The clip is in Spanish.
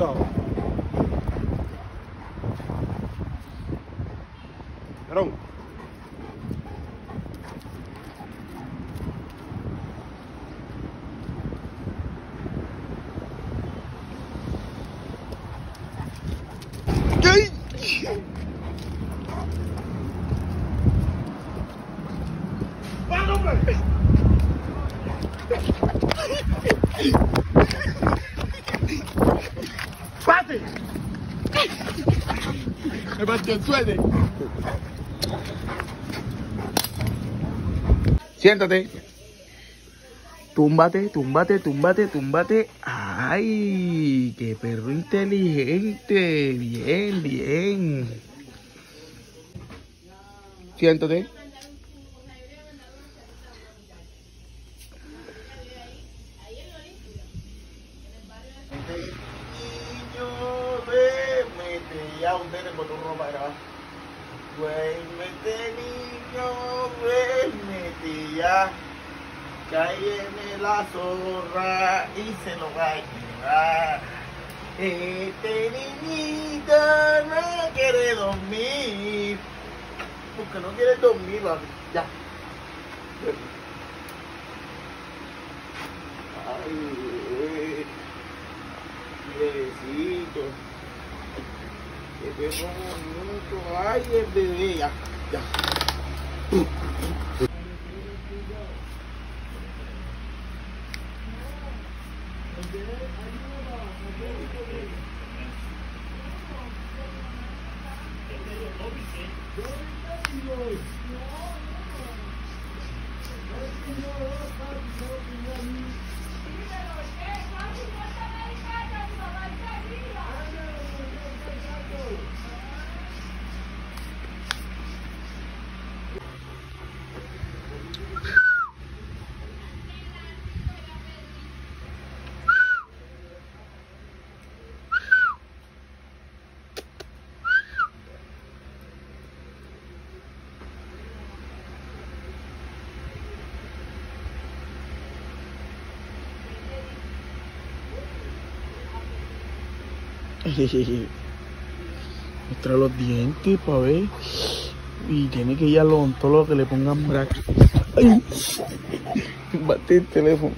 hospital. Verão. Thank you. Partió el suede. Siéntate. Túmbate, túmbate, túmbate, túmbate. ¡Ay! ¡Qué perro inteligente! Bien, bien. Siéntate. Ya usted le botó ropa a grabar. Duérmete, niño, duérmete ya. Cálleme la zorra y se lo va a llevar. Este niñito no quiere dormir. Porque no quiere dormir, papi. Ya. Ay, bebecito. Qué bebé bonito. Ay, el bebé. Ya, ya. Muestra los dientes para ver. Y tiene que ir al odontólogo que le pongan brackets. Ay, bate el teléfono.